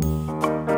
Música